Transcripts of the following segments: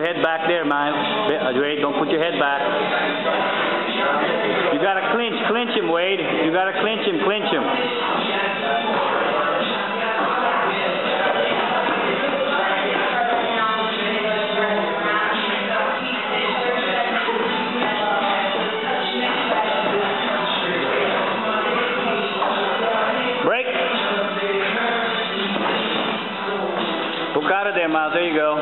your head back there, man. Wade, don't put your head back. You gotta clinch, clinch him, Wade. You gotta clinch him, clinch him. Hook out of there, Miles. There you go.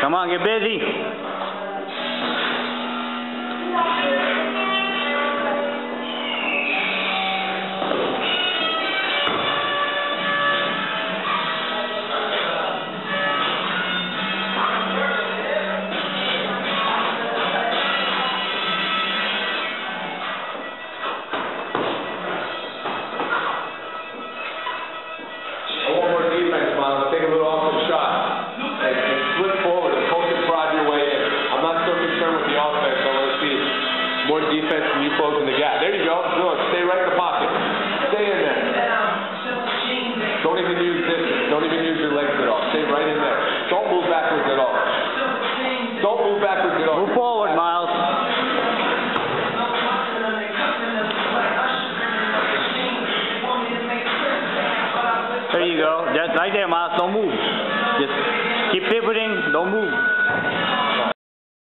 Come on, get busy. Backwards at all. Don't move backwards at all. Move forward, Miles. There you go. Just right there, Miles. Don't move. Just keep pivoting. Don't move.